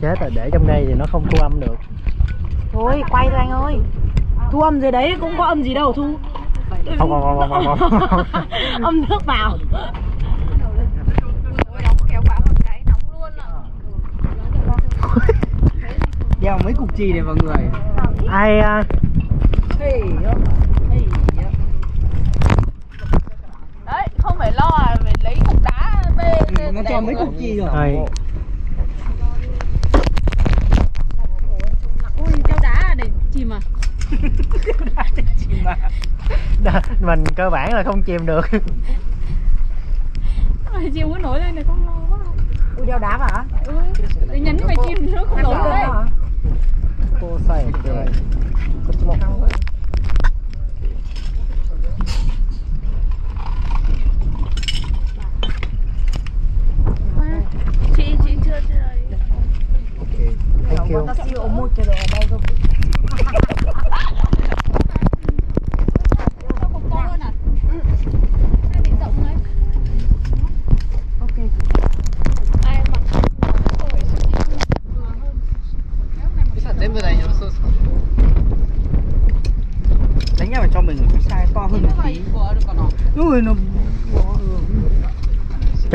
chết rồi để trong đây thì nó không thu âm được thôi quay thôi anh ơi thu âm dưới đấy cũng có âm gì đâu thu không không không không, không. âm nước vào đeo mấy cục chì này vào người ai à? đấy không phải lo à phải lấy cục đá bê nó cho mấy cục chì rồi Đà, mình cơ bản là không chìm được Ôi, chịu có nổi lên này con lo quá Ui đeo đá hả? Ừ, tôi nhấn mày chìm nước không nổi lên Cô xài rồi Cô chìm không rồi Thank you.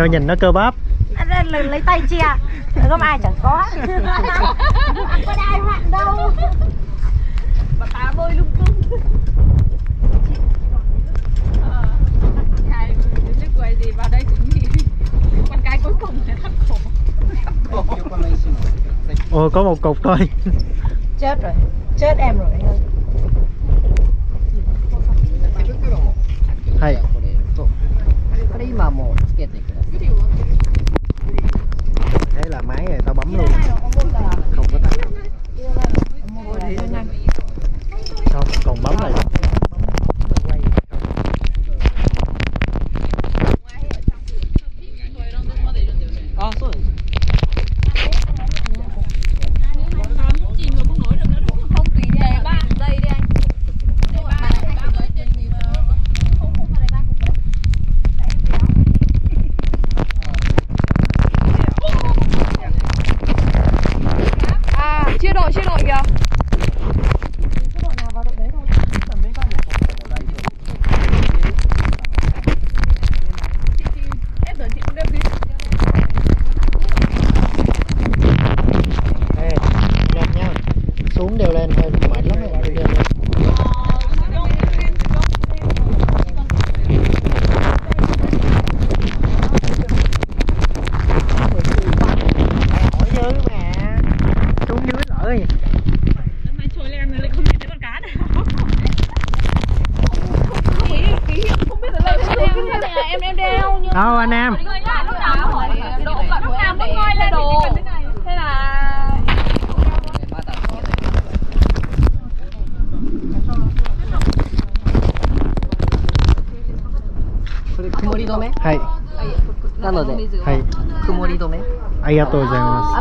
cho nhìn nó cơ bắp lấy tay chia gom ai chẳng có có ai hoạn đâu mà tá bơi lung tung ờ, quay gì vào đây cũng bị con cái cuối cùng là có một cục thôi Chết rồi Chết em rồi Hay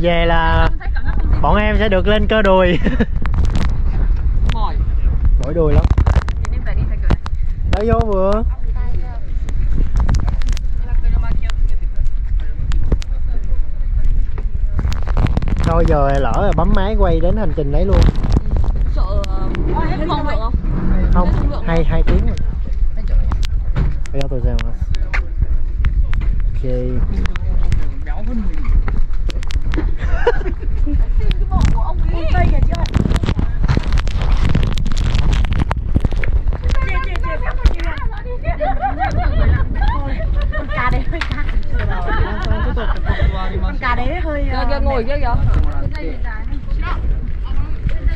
về là bọn em sẽ được lên cơ đùi mỏi mỏi đùi lắm đã vô vừa thôi giờ lỡ rồi bấm máy quay đến hành trình đấy luôn sợ ờ, hết không không hai hai tiếng rồi bây giờ tôi xem ok Tìm cái mộ của ông ấy. Cây kìa chị ơi. con cá đấy hơi cá con cá đấy hơi kia kia ngồi kia kìa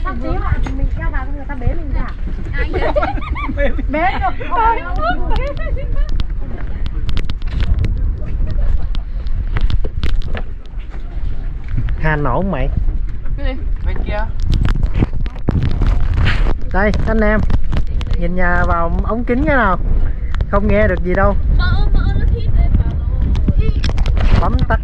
thậm chí họ mình treo vào người ta bế mình ra bế được nổ không mày cái gì bên kia đây anh em nhìn nhà vào ống kính cái nào không nghe được gì đâu bấm tắt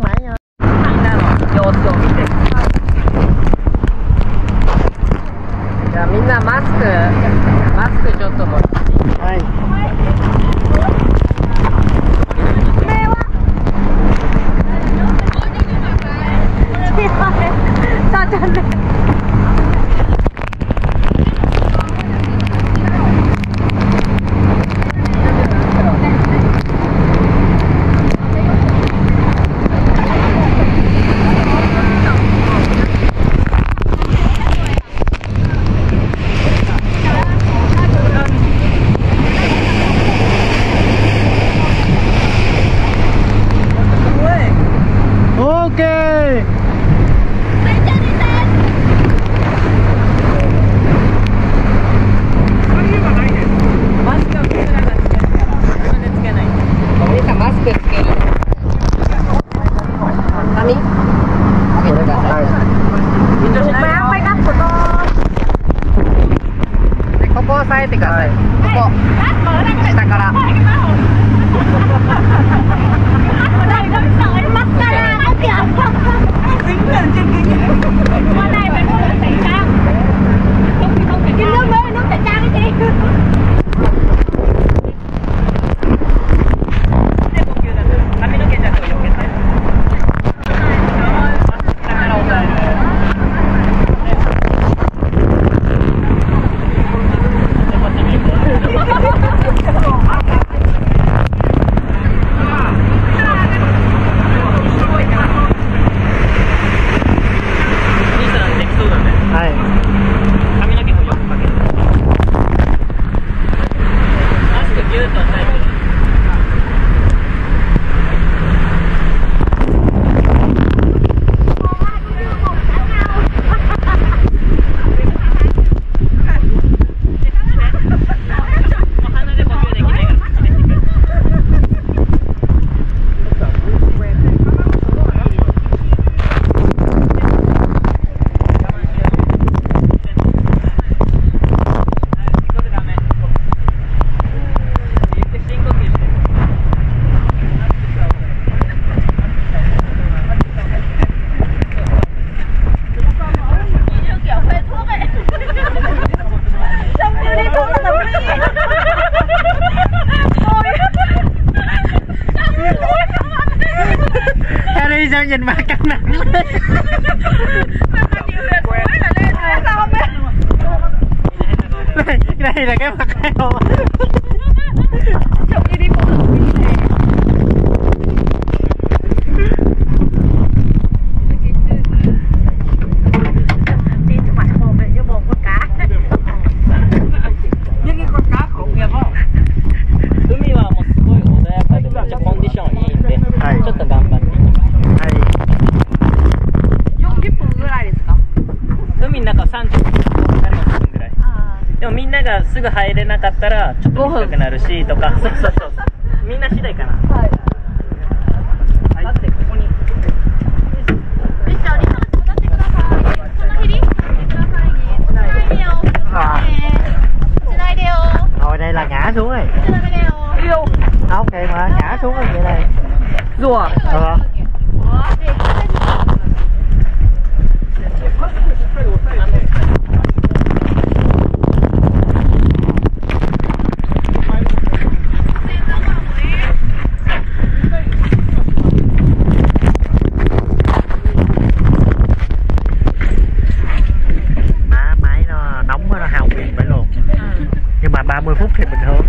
30 phút thì bình thường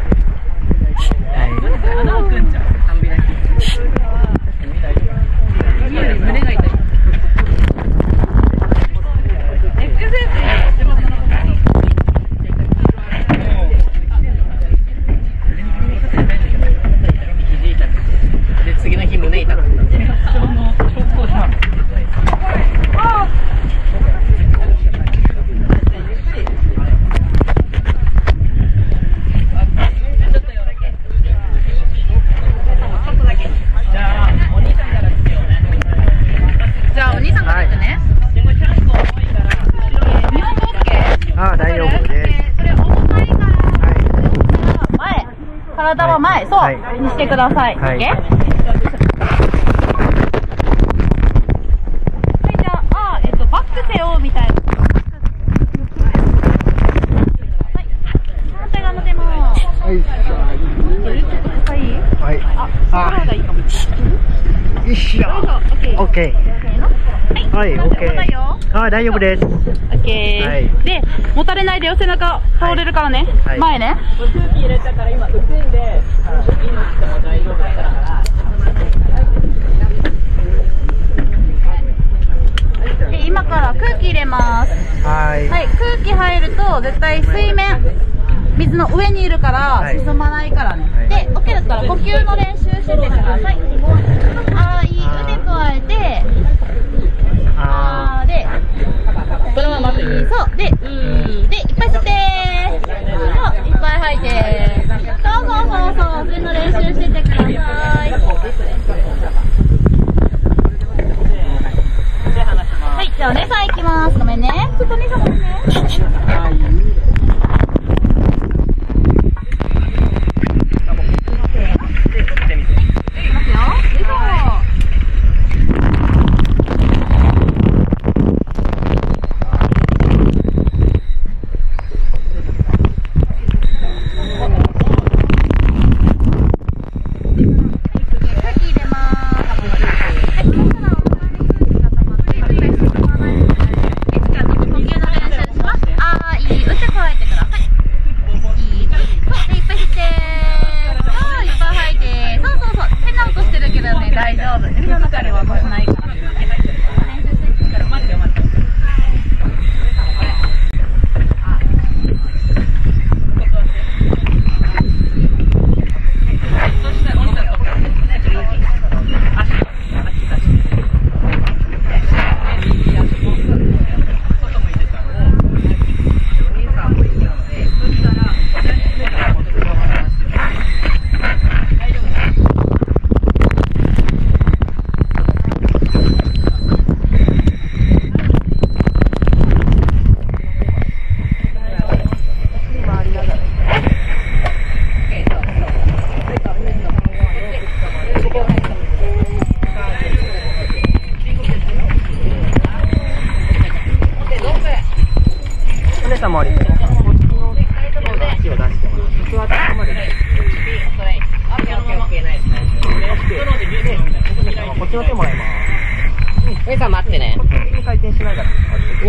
あ大丈夫です。オッケー、はい、で、持たれないでよ、背中倒れるからね。はい、前ね。空気入れたから今、薄いんで、今来ても大丈夫だから。今から空気入れますはい、空気入ると絶対水面水の上にいるから進まないからね、はい、で OK だったら呼吸の練習しててくださいはい腕加えてあーで、このまま待ってそう、で、うーで、いっぱい吸ってーそう、いっぱい吐いてーそうそうそうそう、その練習しててください。はい、じゃあお姉さん行きます。ごめんね。ちょっとお姉さんごめんね。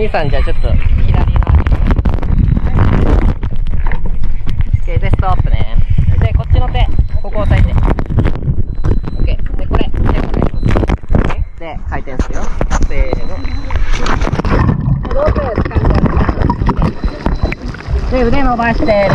兄さんじゃあちょっと左のでストップねでこっちの手ここ押さえて OK でこれ手を押さえてで回転するよせーの掴んで腕伸ばして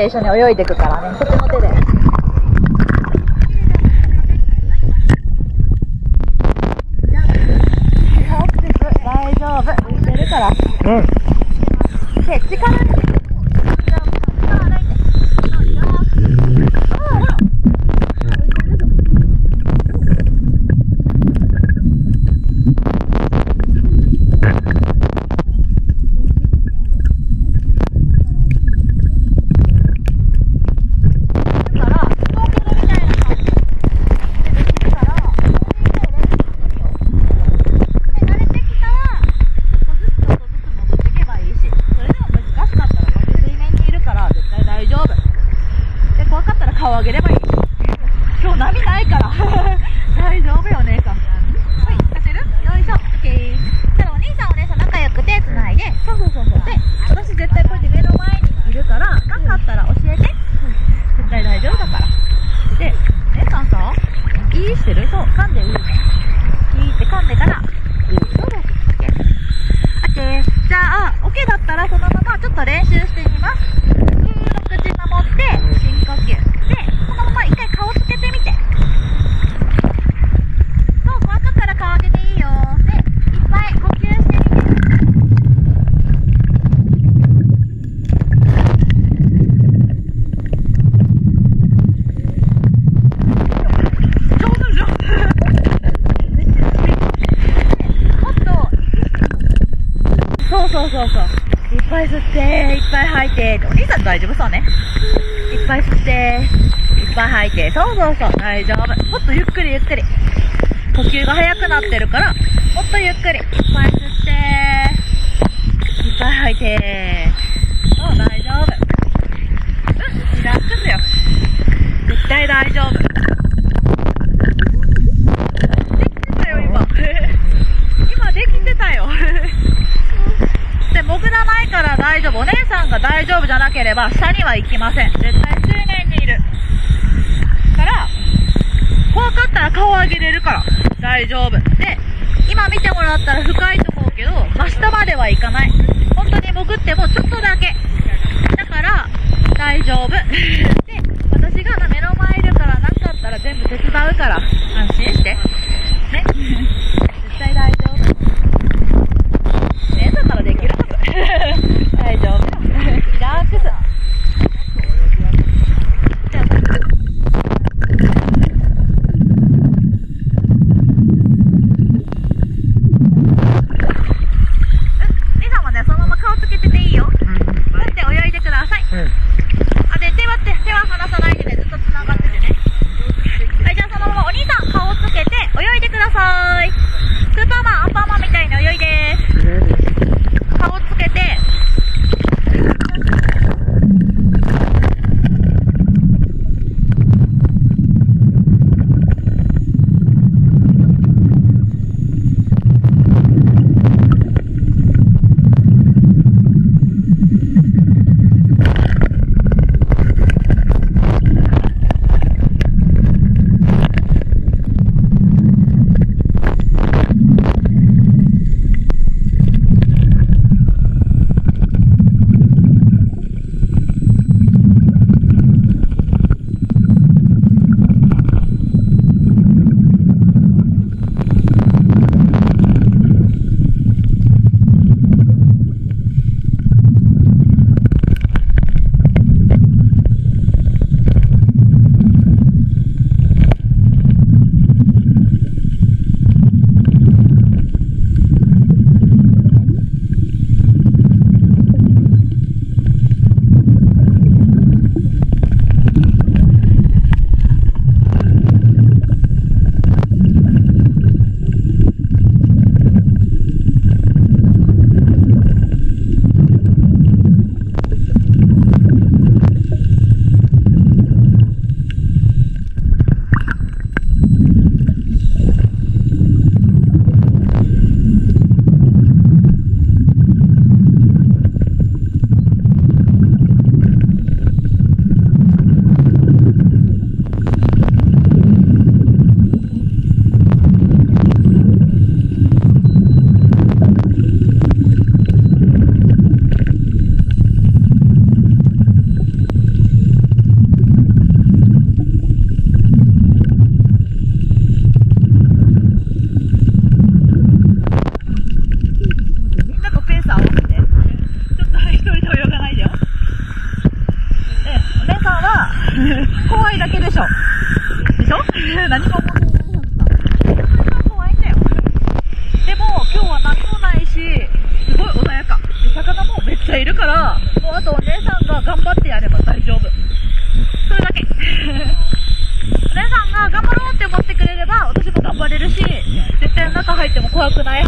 で一緒に泳いでいくからね。そうそうそういっぱい吸っていっぱい吐いてお兄さん大丈夫そうねいっぱい吸っていっぱい吐いてそうそうそう大丈夫もっとゆっくりゆっくり呼吸が速くなってるからもっとゆっくりいっぱい吸っていっぱい吐いてそう大丈夫うん楽ラすよ絶対大丈夫から大丈夫お姉さんが大丈夫じゃなければ下には行きません絶対水面にいるから怖かったら顔上げれるから大丈夫で今見てもらったら深いと思うけど真下までは行かない本当に潜ってもちょっとだけだから大丈夫 で私が目の前いるからなかったら全部手伝うから安心して怖いだけでしょ。でしょ何も思ってないはずだ。怖いんだよ。でも、今日は何もないし、すごい穏やか。で、魚もめっちゃいるから、もうあとお姉さんが頑張ってやれば大丈夫。それだけ。お姉さんが頑張ろうって思ってくれれば、私も頑張れるし、絶対中入っても怖くない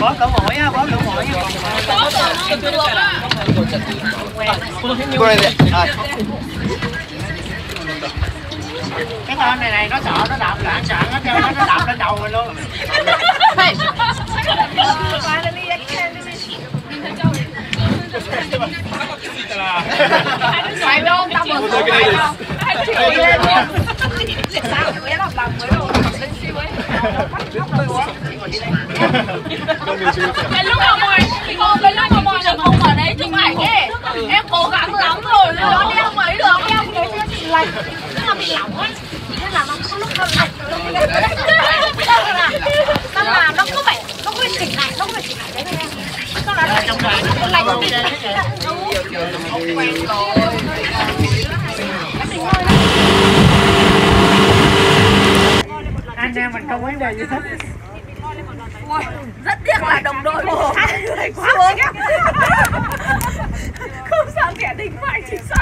bỏ cỡ mỗi á bỏ cỡ mỗi á quên rồi à. cái con này này nó sợ nó đạp loạn sạn nó theo nó nó đạp lên đầu mình luôn mày luôn tao vừa xuống mày luôn hai cái lên luôn sao tụi nó làm cái mới luôn cái lúc mà mọi cái lúc mà mọi người không ở đấy chụp ảnh ấy em cố gắng lắm rồi nó đeo mấy được em cái chị lạnh nhưng mà bị lỏng ấy nên là nó có lúc nó lạnh nó là nó cứ phải nó cứ chỉnh lại nó cứ phải chỉnh lại đấy thôi em sau đó nó quen rồi anh em mình không vấn đề gì hết rất tiếc là đồng đội của hai người quá không sợ kẻ địch phải chính xác